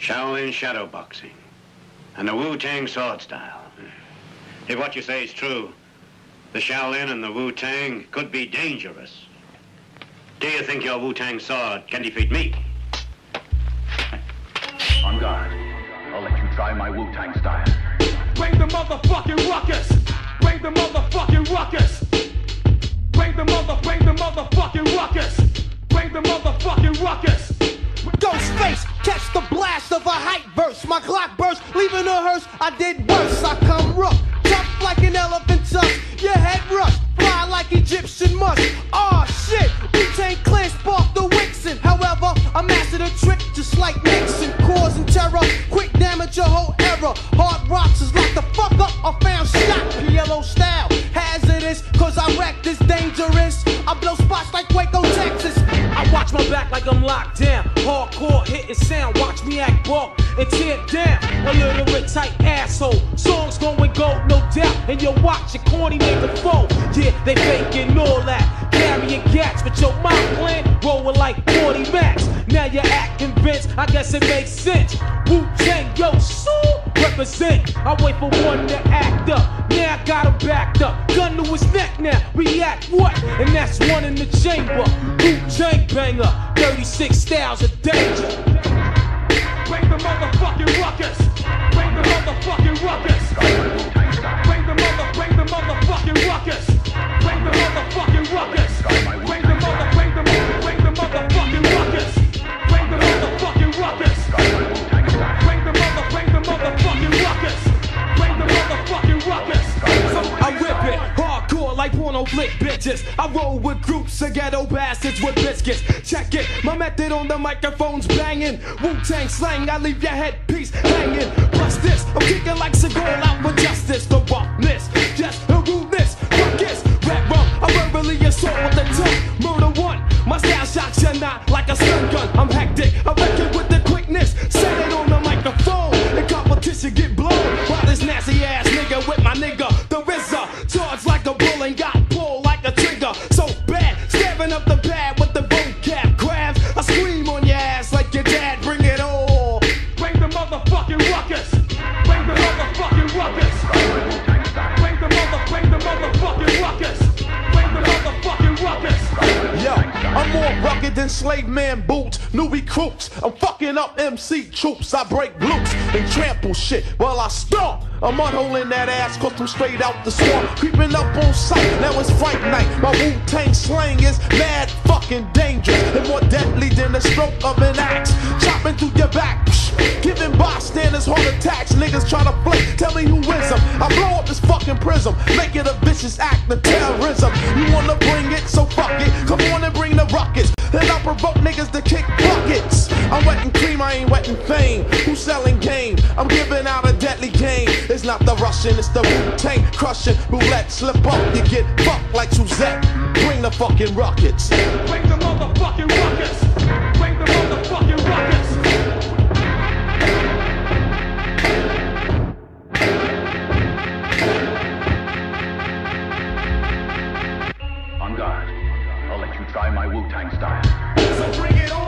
Shaolin shadow boxing and the Wu-Tang sword style. If what you say is true, the Shaolin and the Wu-Tang could be dangerous. Do you think your Wu-Tang sword can defeat me? On guard. I'll let you try my Wu-Tang style. Bring the motherfucking ruckus. Bring the motherfucking ruckus. Bring the mother, bring the motherfucking ruckus. Bring the motherfucking ruckus. Catch the blast of a hype verse. My Glock burst, leaving a hearse. I did worse. I come rough, tough like an elephant tusk. Your head rush, fly like Egyptian musk. Aw oh, shit, Wu-Tang Clan sparked the Wixen. However, I mastered a trick just like Nixon, causing terror. Quick damage your whole era. Hard rocks is locked the fuck up. I found shot, PLO style. Hazardous, cause I wreck this dangerous. I blow spots like back like I'm locked down. Hardcore hitting sound, watch me act bulk and tear down. A little bit tight asshole. Songs going gold, no doubt. And you watch your corny nigga fold. Yeah, they faking all that. Carrying gats, but your mind plan rolling like 40 max. Now you act convinced, I guess it makes sense. Wu Tang, yo, so represent. I wait for one to act up. Now I got him backed up. Gun to his neck now. React what? And that's one in the chamber. Banger. 36 styles of danger. Bring the motherfucking ruckus. Bring the motherfucking ruckus. Flick bitches. I roll with groups of ghetto bastards with biscuits. Check it, my method on the microphone's banging. Wu Tang slang, I leave your headpiece hanging. Plus this, I'm kicking like Seagal out for justice. The roughness, just slave man boots, new recruits. I'm fucking up MC troops. I break loops and trample shit while I stomp. Hole in that ass, cause I'm straight out the swamp. Creeping up on sight, now it's fight night. My Wu Tang slang is mad fucking dangerous and more deadly than the stroke of an axe. Chopping through your back, psh, giving bystanders heart attacks. Niggas try to flake, tell me who is them. I blow up this fucking prism, make it a vicious act of terrorism. You wanna bring is to kick buckets. I'm wet and cream, I ain't wet and fame. Who's selling game? I'm giving out a deadly game. It's not the Russian, it's the Wu Tang crushing. Roulette, slip up, you get fucked like Suzette. Bring the fucking rockets. Bring the motherfucking rockets. Bring the motherfucking rockets. On guard. I'll let you try my Wu Tang style bring it on.